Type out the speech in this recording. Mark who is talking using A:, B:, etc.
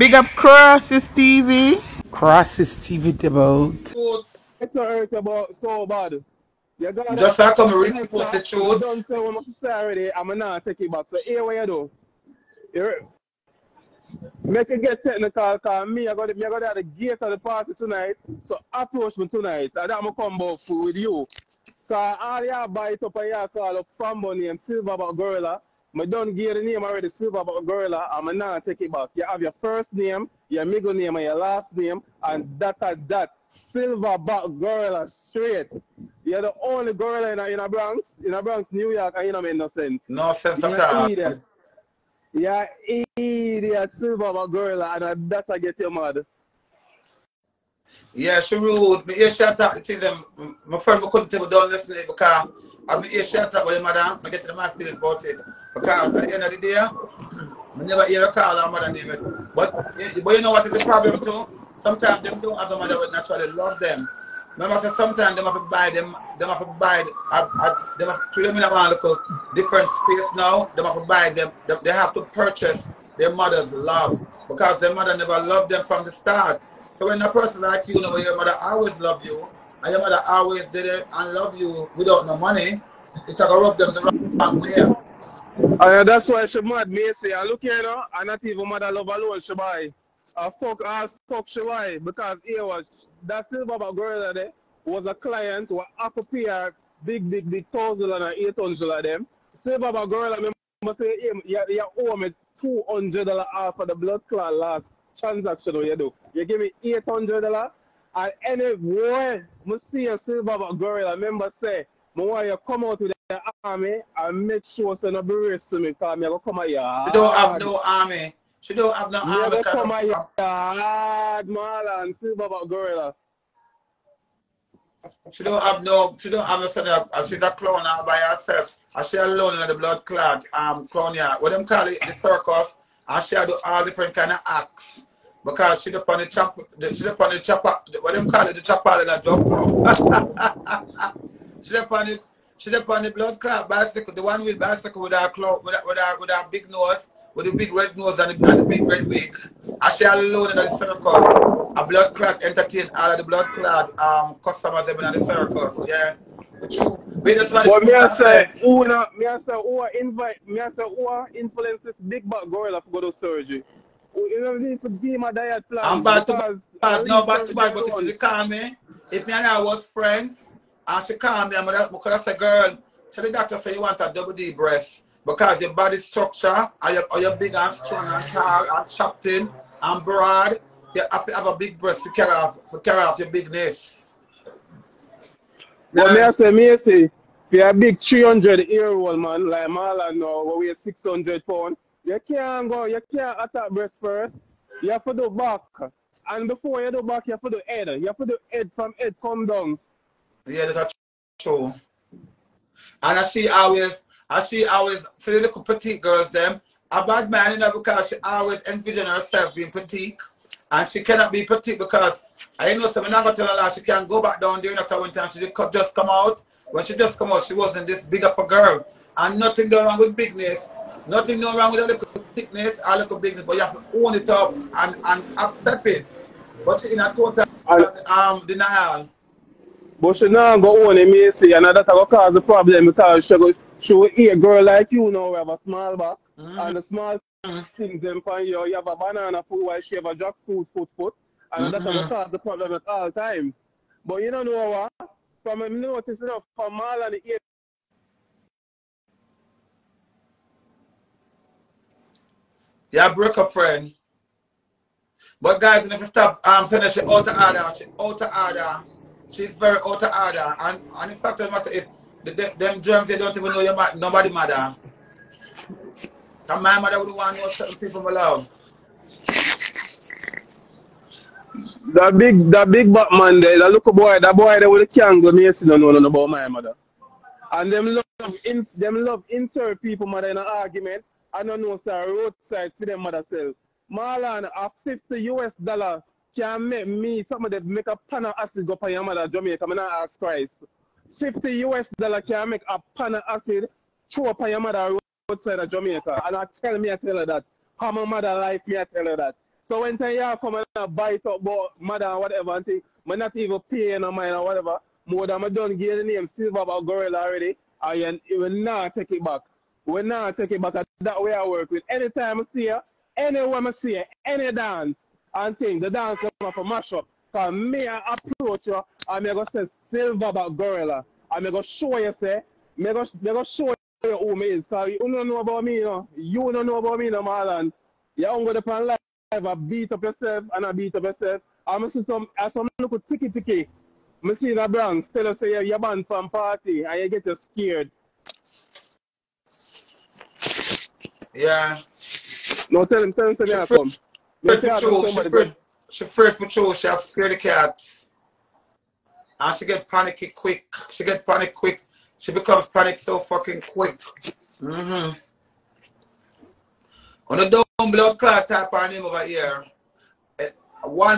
A: Big up Krossez TV. Krossez TV about.
B: It's not hurt about so bad. You got
C: Just like come and repost the
B: I
C: truth.
B: don't say what I'm say already. I'm not take it back. So here what you do. You make it get technical cause me I got me I got at the gate of the party tonight. So approach me tonight. And I'm gonna come back food with you. Cause all you buy it up and you call up Fambo name Silverback Gorilla. I don't give the name already, Silverback Gorilla, I'm not take it back. You have your first name, your middle name, and your last name, and that at that. Silverback Gorilla straight. You're the only gorilla in a, in a Bronx, in a Bronx, New York, and you don't make no sense.
C: No sense
B: You're
C: at all.
B: an idiot. You're an idiot, Silverback Gorilla, and that I get you mad.
C: Yeah, she rude. Me hear she attack to them. My friend, I couldn't tell me don't listen to it because me hear she attack by your mother, I get to the man feeling about it. Because at the end of the day, I never hear her call her mother it. But, but you know what is the problem too? Sometimes them don't have the mother would naturally love them. Remember, sometimes them have to buy them, them have to buy, uh, uh, them have to, them in a different space now, them have to buy them, they, they have to purchase their mother's love because their mother never loved them from the start. So when a person like you know your mother always love you and your mother always did it and love you without no money, it's gonna rub them the wrong way.
B: Uh, and that's why she mad me say, I look here now, and not even mother love alone she buy. I fuck, I fuck she buy because here was that Silverback Gorilla there was a client who have to pay her big, big, big thousand and eight hundred of them. Silverback Gorilla, remember say, him, you, you owe me two hundred dollar off of the blood clot last transaction you do. You give me eight hundred dollar, and anyway, I see a Silverback Gorilla, remember say, I want you come out with the army and make sure so no be me because me go come here.
C: She don't have no army. She don't have no
B: Me
C: army.
B: I go come
C: because-
B: here hard, Marlon, Silverback Gorilla.
C: She don't have no, she don't have of, uh, she's a clown all by herself. And she alone in the blood clot, um, clown, yeah. What them call it, the circus, and she do all different kind of acts. Because she up on the chop, the- she up on the chopper, what them call it, the chopper in a jump rope. she up on the, she up on the blood clot bicycle, the one with bicycle with her clown, with her, with her, with her big nose, with the big red nose and the, and the big red wig. And she alone in the circus. A blood clot entertain all of the blood clot um customers them in the circus. Yeah. True. We just want
B: But me I
C: to
B: say, who na, me I say, who invite, me I say, who influence this big back gorilla to go to surgery? You know need to give my diet plan?
C: I'm back to back. No, back to back. But if she call me, if me and her was friends, and she call me, I'm gonna, I'm gonna say, girl, tell the doctor say you want a double D breast because your body structure, are you, are you big and strong and tall and chopped in and broad? You have to have a big breast to carry off, to carry off your bigness.
B: But me I say, me I say, if you're a big 300 year old man like Marlon now, weighs 600 pounds, you can't go, you can't attack breast first. You have to do back. And before you do back, you have to do head. You have to do head from head come down.
C: Yeah, that's true. And I she always, as she always, see the little petite girls them, a bad man, you know, because she always envision herself being petite. And she cannot be petite because I know so I'm not gonna tell her that she can't go back down during in the one time she just come out. When she just come out, she wasn't this big of a girl. And nothing done wrong with bigness. Nothing no wrong with a little thickness, a little bigness, but you have to own it up and, and accept it. But she in a total
B: And-
C: um denial.
B: But she now go on and me say, and that will cause the problem because she go, she will eat a girl like you now, who have a small back, mm-hmm. and the small mm-hmm. things them for you, you have a banana foot while she have a jackfruit foot foot, and that will mm-hmm. cause the problem at all times. But you don't know what? From a notice enough, from Marlon, the
C: Yeah, broke a friend. But guys, if you stop um saying that she out of order, she out of order. She's very out of order. And and the fact the matter is the, the, them germs they don't even know your ma- nobody mother. And my mother would want to know certain people I love.
B: That big, that big Batman there, that little boy, that boy there with the kangaroo, me see no know about my mother. And them love, in, them love insert people mother in an argument. I don't know, sir, roadside for them mother sell. Marlon, a 50 US dollar can make me, some of them make a pan of acid go for your mother Jamaica, I'm not ask Christ. 50 US dollar can make a pan of acid throw up on your mother roadside of Jamaica. And I tell me, I tell her that. How my mother life, me, I tell her that. So when you come and bite up about mother and whatever and think, I'm not even paying no mind or whatever, more than I done give the name Silverback Gorilla already, I will not take it back. We not take it back. That way I work with. Anytime I see her, anywhere I see her, any dance and things, the dance come up for mash up. Cause me I approach you and me go say Silverback Gorilla. And me go show you say, me go, me go show you who me is. Cause you don't know about me, you know. You don't know about me, no Marlon. You don't go to live, I beat up yourself and I beat up yourself. I'm see some, I some look ticky ticky. I see the Bronx, tell us say you're banned from party and you get you scared.
C: Yeah.
B: No, tell him, tell him, say me I come. Me
C: Afraid
B: say
C: for
B: I come
C: choke. She afraid. She afraid for choke. She scared the cat. And she get panicky quick. She get panic quick. She becomes panic so fucking quick. Mm-hmm. On the dumb blood clot type her name over here. eh, One